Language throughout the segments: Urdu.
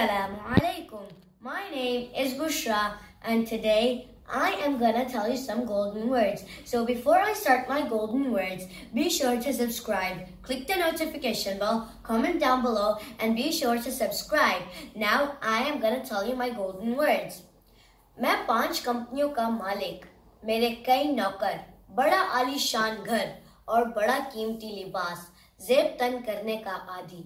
Assalamu alaikum. My name is Bushra and today I am gonna tell you some golden words. So before I start my golden words, be sure to subscribe. Click the notification bell, comment down below and be sure to subscribe. Now I am gonna tell you my golden words. میں پانچ کمپنیوں کا مالک میرے کئی نوکر بڑا عالی شان گھر اور بڑا قیمتی لباس زیب تن کرنے کا عادی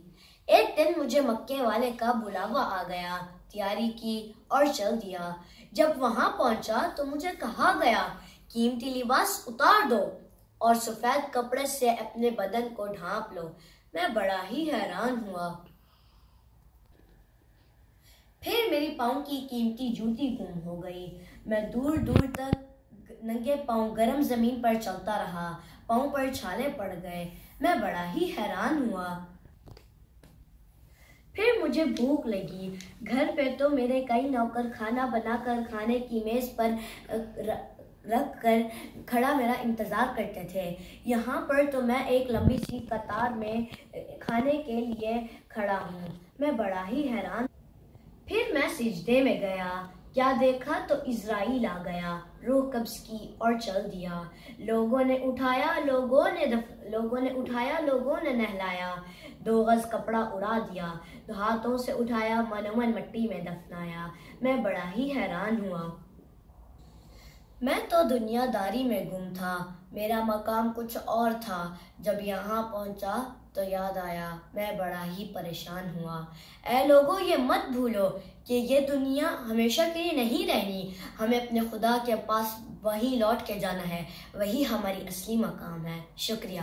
ایک دن مجھے مکے والے کا بلاوا آ گیا، تیاری کی اور چل دیا۔ جب وہاں پہنچا تو مجھے کہا گیا، قیمتی لباس اتار دو اور سفید کپڑے سے اپنے بدن کو ڈھانپ لو۔ میں بڑا ہی حیران ہوا۔ پھر میری پاؤں کی قیمتی جوتی گم ہو گئی۔ میں دور دور تک ننگے پاؤں گرم زمین پر چلتا رہا، پاؤں پر چھالے پڑ گئے۔ میں بڑا ہی حیران ہوا۔ پھر مجھے بھوک لگی۔ گھر پہ تو میرے کئی نوکر کھانا بنا کر کھانے کی میز پر رکھ کر کھڑا میرا انتظار کرتے تھے۔ یہاں پر تو میں ایک لمبی سی قطار میں کھانے کے لیے کھڑا ہوں۔ میں بڑا ہی حیران۔ پھر میں سجدے میں گیا۔ کیا دیکھا تو اسرائیل آ گیا، روح قبض کی اور چل دیا۔ لوگوں نے اٹھایا، لوگوں نے دف... لوگوں نے اٹھایا، لوگوں نے نہلایا۔ دو غز کپڑا اڑا دیا تو ہاتھوں سے اٹھایا، منومن مٹی میں دفنایا۔ میں بڑا ہی حیران ہوا۔ میں تو دنیا داری میں گم تھا، میرا مقام کچھ اور تھا۔ جب یہاں پہنچا تو یاد آیا، میں بڑا ہی پریشان ہوا۔ اے لوگوں یہ مت بھولو کہ یہ دنیا ہمیشہ کے لیے نہیں رہنی۔ ہمیں اپنے خدا کے پاس وہیں لوٹ کے جانا ہے، وہی ہماری اصلی مقام ہے۔ شکریہ۔